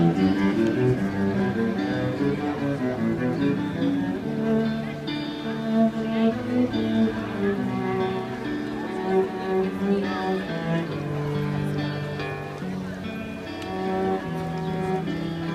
Mm-hmm.